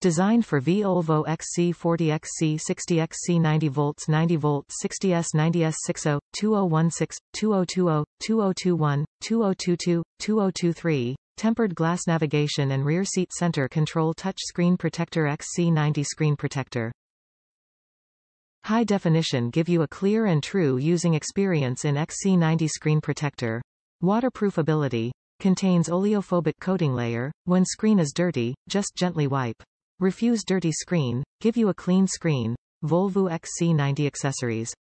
Designed for V-Olvo XC40 XC60 XC90 volts 90 volts 60S 90S 60, 2016, 2020, 2021, 2022, 2023, tempered glass navigation and rear seat center control touch screen protector XC90 screen protector. High definition give you a clear and true using experience in XC90 screen protector. Waterproof ability. Contains oleophobic coating layer. When screen is dirty, just gently wipe. Refuse dirty screen, give you a clean screen. Volvo XC90 accessories.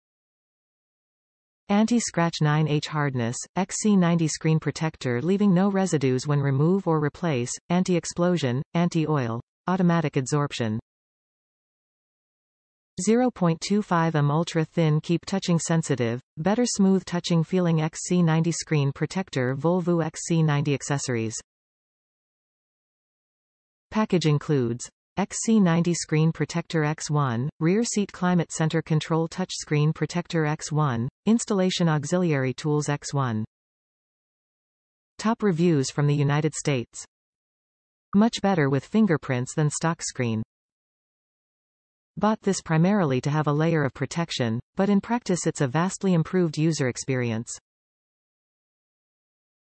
Anti-scratch 9H hardness, XC90 screen protector leaving no residues when remove or replace, anti-explosion, anti-oil, automatic adsorption. 0.25 m ultra thin keep touching sensitive, better smooth touching feeling XC90 screen protector Volvo XC90 accessories. Package includes XC90 Screen Protector X1, Rear Seat Climate Center Control Touchscreen Protector X1, Installation Auxiliary Tools X1. Top reviews from the United States. Much better with fingerprints than stock screen. Bought this primarily to have a layer of protection, but in practice it's a vastly improved user experience.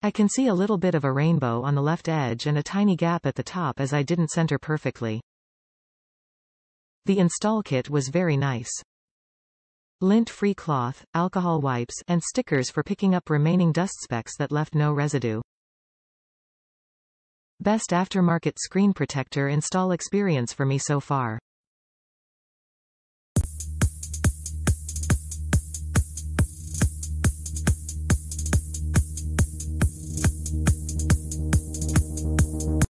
I can see a little bit of a rainbow on the left edge and a tiny gap at the top as I didn't center perfectly. The install kit was very nice. Lint-free cloth, alcohol wipes, and stickers for picking up remaining dust specks that left no residue. Best aftermarket screen protector install experience for me so far.